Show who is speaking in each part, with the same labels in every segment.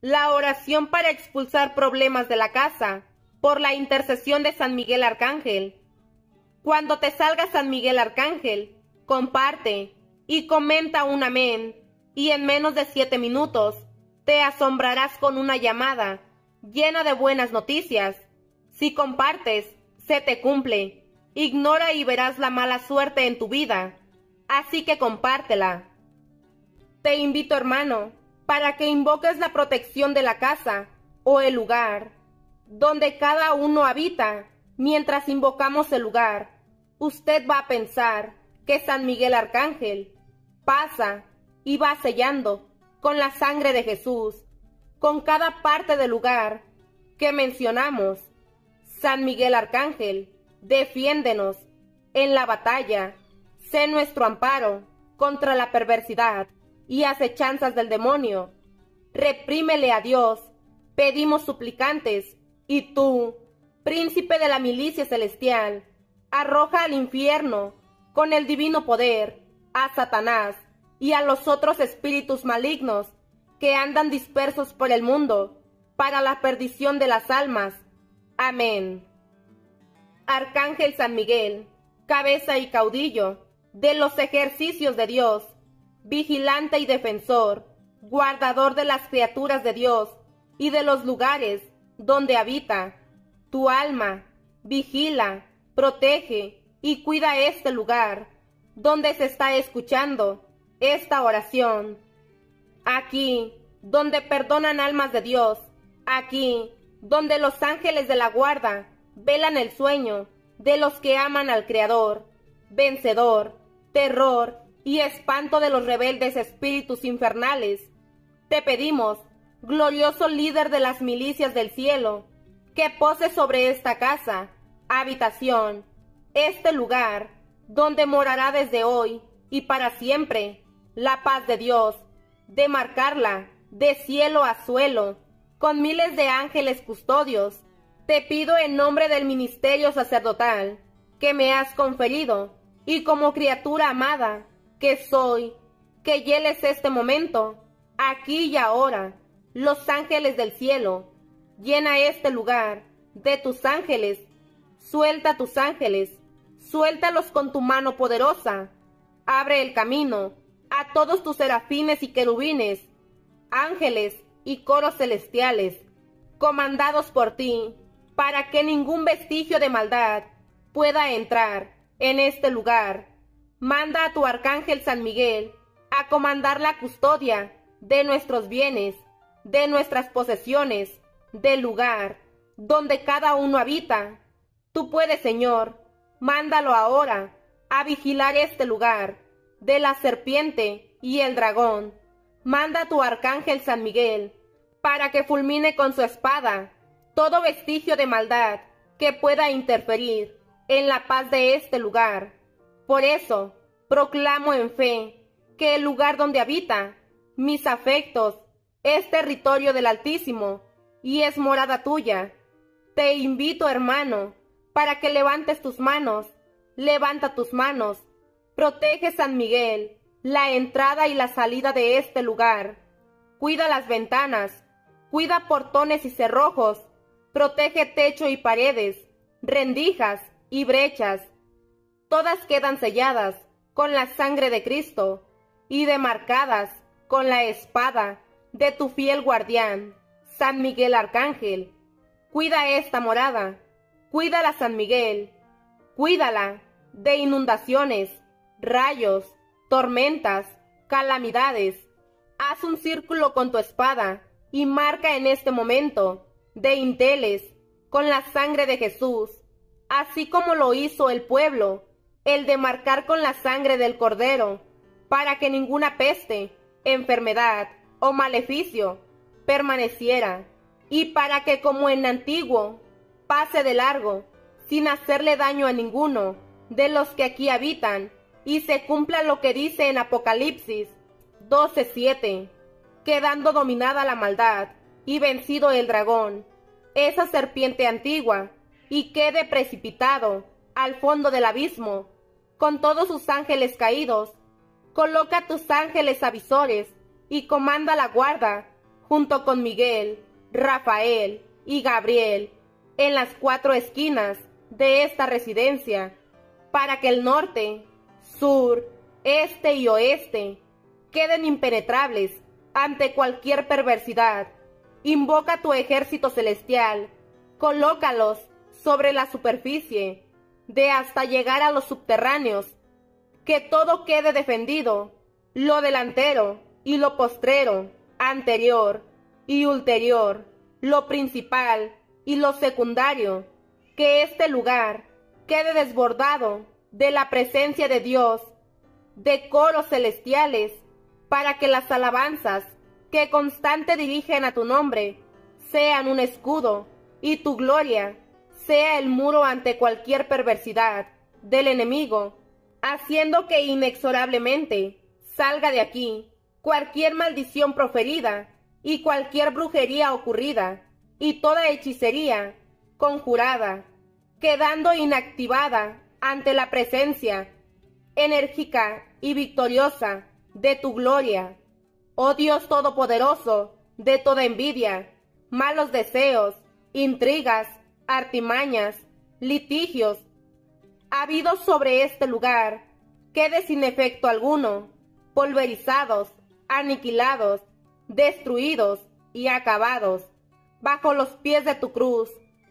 Speaker 1: La oración para expulsar problemas de la casa por la intercesión de San Miguel Arcángel. Cuando te salga San Miguel Arcángel, comparte y comenta un amén y en menos de siete minutos te asombrarás con una llamada llena de buenas noticias. Si compartes, se te cumple. Ignora y verás la mala suerte en tu vida. Así que compártela. Te invito, hermano, para que invoques la protección de la casa o el lugar donde cada uno habita. Mientras invocamos el lugar, usted va a pensar que San Miguel Arcángel pasa y va sellando con la sangre de Jesús, con cada parte del lugar que mencionamos. San Miguel Arcángel, defiéndenos en la batalla, sé nuestro amparo contra la perversidad y acechanzas del demonio. Reprímele a Dios, pedimos suplicantes, y tú, príncipe de la milicia celestial, arroja al infierno, con el divino poder, a Satanás y a los otros espíritus malignos que andan dispersos por el mundo, para la perdición de las almas. Amén. Arcángel San Miguel, cabeza y caudillo de los ejercicios de Dios, vigilante y defensor, guardador de las criaturas de Dios y de los lugares donde habita. Tu alma vigila, protege y cuida este lugar donde se está escuchando esta oración. Aquí, donde perdonan almas de Dios, aquí, donde los ángeles de la guarda velan el sueño de los que aman al Creador, vencedor, terror y espanto de los rebeldes espíritus infernales. Te pedimos, glorioso líder de las milicias del cielo, que pose sobre esta casa, habitación, este lugar, donde morará desde hoy y para siempre la paz de Dios, de marcarla de cielo a suelo, con miles de ángeles custodios. Te pido en nombre del ministerio sacerdotal que me has conferido y como criatura amada, que soy, que hieles este momento, aquí y ahora, los ángeles del cielo, llena este lugar de tus ángeles, suelta tus ángeles, suéltalos con tu mano poderosa, abre el camino a todos tus serafines y querubines, ángeles y coros celestiales, comandados por ti, para que ningún vestigio de maldad pueda entrar en este lugar manda a tu arcángel San Miguel a comandar la custodia de nuestros bienes, de nuestras posesiones, del lugar donde cada uno habita. Tú puedes, Señor, mándalo ahora a vigilar este lugar de la serpiente y el dragón. Manda a tu arcángel San Miguel para que fulmine con su espada todo vestigio de maldad que pueda interferir en la paz de este lugar. Por eso, proclamo en fe que el lugar donde habita mis afectos es territorio del Altísimo y es morada tuya. Te invito, hermano, para que levantes tus manos, levanta tus manos, protege San Miguel, la entrada y la salida de este lugar. Cuida las ventanas, cuida portones y cerrojos, protege techo y paredes, rendijas y brechas todas quedan selladas con la sangre de Cristo y demarcadas con la espada de tu fiel guardián, San Miguel Arcángel. Cuida esta morada, cuídala San Miguel, cuídala de inundaciones, rayos, tormentas, calamidades. Haz un círculo con tu espada y marca en este momento de inteles con la sangre de Jesús, así como lo hizo el pueblo el de marcar con la sangre del cordero, para que ninguna peste, enfermedad o maleficio permaneciera, y para que como en antiguo pase de largo, sin hacerle daño a ninguno de los que aquí habitan, y se cumpla lo que dice en Apocalipsis 12:7, quedando dominada la maldad y vencido el dragón, esa serpiente antigua, y quede precipitado al fondo del abismo, con todos sus ángeles caídos. Coloca tus ángeles avisores y comanda la guarda junto con Miguel, Rafael y Gabriel, en las cuatro esquinas de esta residencia, para que el norte, sur, este y oeste queden impenetrables ante cualquier perversidad. Invoca tu ejército celestial, colócalos sobre la superficie, de hasta llegar a los subterráneos, que todo quede defendido, lo delantero y lo postrero, anterior y ulterior, lo principal y lo secundario, que este lugar quede desbordado de la presencia de Dios, de coros celestiales, para que las alabanzas que constante dirigen a tu nombre sean un escudo y tu gloria sea el muro ante cualquier perversidad del enemigo, haciendo que inexorablemente salga de aquí cualquier maldición proferida y cualquier brujería ocurrida y toda hechicería conjurada, quedando inactivada ante la presencia enérgica y victoriosa de tu gloria. Oh Dios Todopoderoso, de toda envidia, malos deseos, intrigas, artimañas, litigios, habidos sobre este lugar, quede sin efecto alguno, pulverizados, aniquilados, destruidos y acabados, bajo los pies de tu cruz,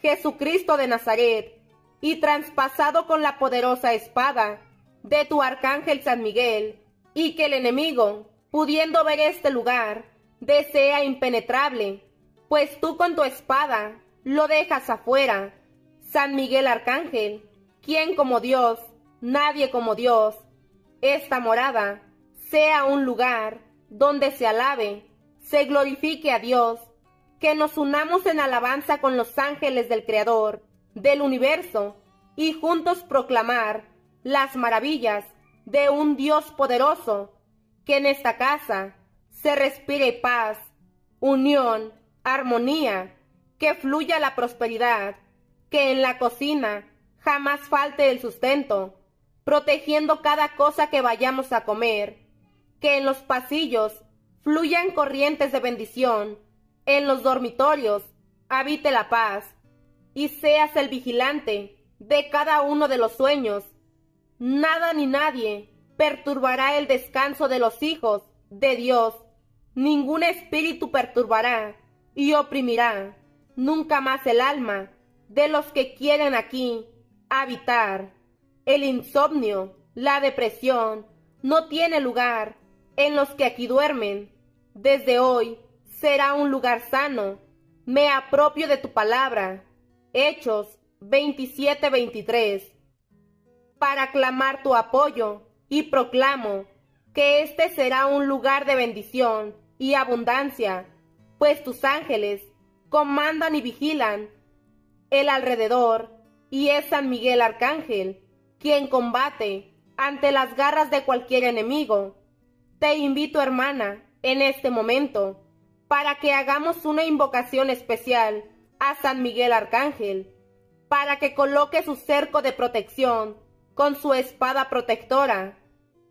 Speaker 1: Jesucristo de Nazaret, y traspasado con la poderosa espada de tu arcángel San Miguel, y que el enemigo, pudiendo ver este lugar, desea impenetrable, pues tú con tu espada lo dejas afuera. San Miguel Arcángel, quien como Dios, nadie como Dios, esta morada sea un lugar donde se alabe, se glorifique a Dios, que nos unamos en alabanza con los ángeles del Creador, del universo, y juntos proclamar las maravillas de un Dios poderoso, que en esta casa se respire paz, unión, armonía, que fluya la prosperidad, que en la cocina jamás falte el sustento, protegiendo cada cosa que vayamos a comer, que en los pasillos fluyan corrientes de bendición, en los dormitorios habite la paz, y seas el vigilante de cada uno de los sueños Nada ni nadie perturbará el descanso de los hijos de Dios. Ningún espíritu perturbará y oprimirá nunca más el alma de los que quieren aquí habitar. El insomnio, la depresión, no tiene lugar en los que aquí duermen. Desde hoy será un lugar sano. Me apropio de tu palabra. Hechos 27-23 para clamar tu apoyo y proclamo que este será un lugar de bendición y abundancia, pues tus ángeles comandan y vigilan el alrededor y es San Miguel Arcángel quien combate ante las garras de cualquier enemigo. Te invito, hermana, en este momento, para que hagamos una invocación especial a San Miguel Arcángel, para que coloque su cerco de protección con su espada protectora.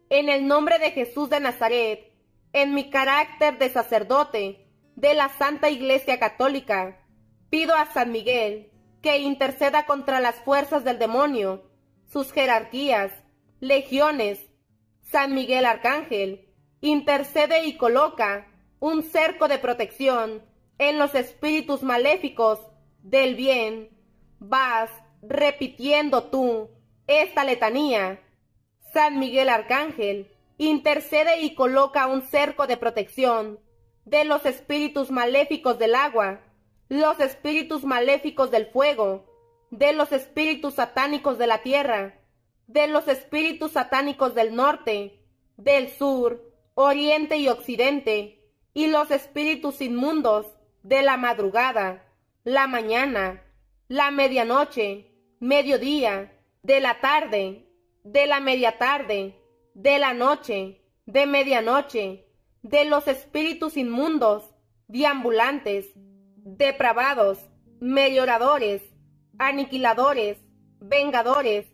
Speaker 1: En el nombre de Jesús de Nazaret, en mi carácter de sacerdote de la Santa Iglesia Católica, pido a San Miguel que interceda contra las fuerzas del demonio, sus jerarquías, legiones. San Miguel Arcángel intercede y coloca un cerco de protección en los espíritus maléficos del bien. Vas repitiendo tú esta letanía. San Miguel Arcángel intercede y coloca un cerco de protección de los espíritus maléficos del agua, los espíritus maléficos del fuego, de los espíritus satánicos de la tierra, de los espíritus satánicos del norte, del sur, oriente y occidente, y los espíritus inmundos de la madrugada, la mañana, la medianoche, mediodía, de la tarde, de la media tarde, de la noche, de medianoche, de los espíritus inmundos, deambulantes, depravados, melloradores, aniquiladores, vengadores,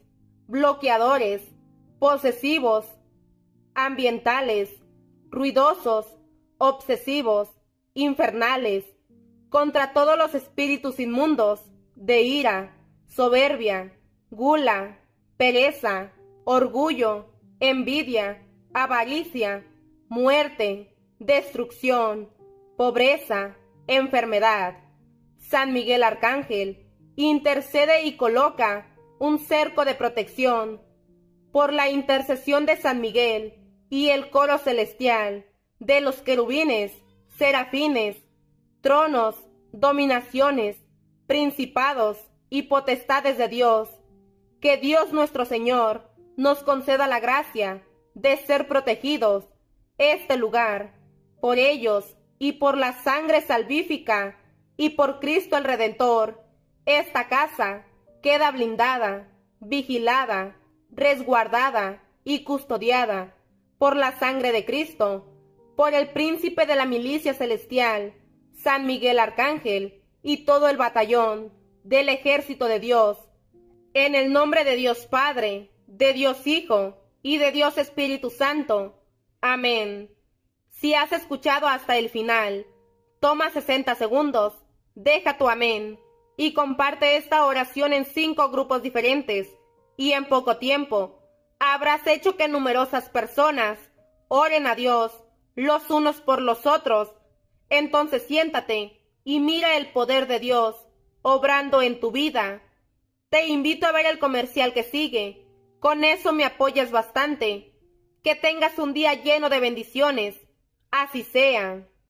Speaker 1: bloqueadores, posesivos, ambientales, ruidosos, obsesivos, infernales, contra todos los espíritus inmundos de ira, soberbia, gula, pereza, orgullo, envidia, avaricia, muerte, destrucción, pobreza, enfermedad. San Miguel Arcángel intercede y coloca un cerco de protección por la intercesión de San Miguel y el coro celestial de los querubines, serafines, tronos, dominaciones, principados y potestades de Dios. Que Dios nuestro Señor nos conceda la gracia de ser protegidos este lugar por ellos y por la sangre salvífica y por Cristo el Redentor. Esta casa queda blindada, vigilada, resguardada y custodiada por la sangre de Cristo, por el príncipe de la milicia celestial, San Miguel Arcángel y todo el batallón del ejército de Dios, en el nombre de Dios Padre, de Dios Hijo y de Dios Espíritu Santo. Amén. Si has escuchado hasta el final, toma 60 segundos, deja tu amén y comparte esta oración en cinco grupos diferentes y en poco tiempo habrás hecho que numerosas personas oren a Dios los unos por los otros. Entonces siéntate y mira el poder de Dios obrando en tu vida. Te invito a ver el comercial que sigue. Con eso me apoyas bastante. Que tengas un día lleno de bendiciones. Así sea.